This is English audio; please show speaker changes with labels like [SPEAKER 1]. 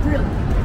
[SPEAKER 1] Really.